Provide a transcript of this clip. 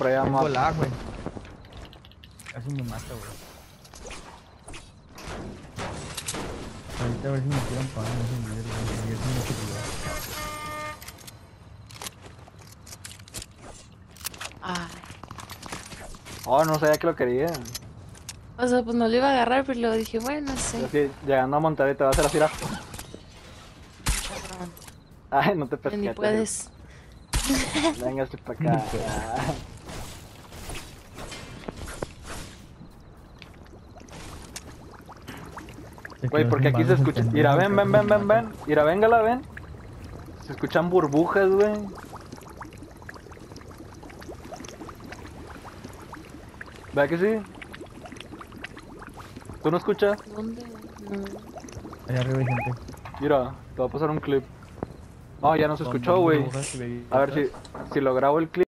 por allá más. lag, güey. Casi me mata, güey. Ahorita a ver si me tiran para no sentir, güey. Es mucho cuidado. Ay. Oh, no sabía que lo quería. O sea, pues no lo iba a agarrar, pero luego dije, bueno, sí. Llegando a Monterrey te va a hacer así. Ay, no te Ya Ni puedes. Venga, estoy para acá. Güey, porque aquí se escucha. Mira, ven, ven, ven, ven, ven. Mira, véngala, ven. Se escuchan burbujas, güey. ¿Verdad que sí? ¿Tú no escuchas? ¿Dónde? No. Allá arriba hay gente. Mira, te va a pasar un clip. No, ya no se escuchó, güey. A ver si, si lo grabo el clip.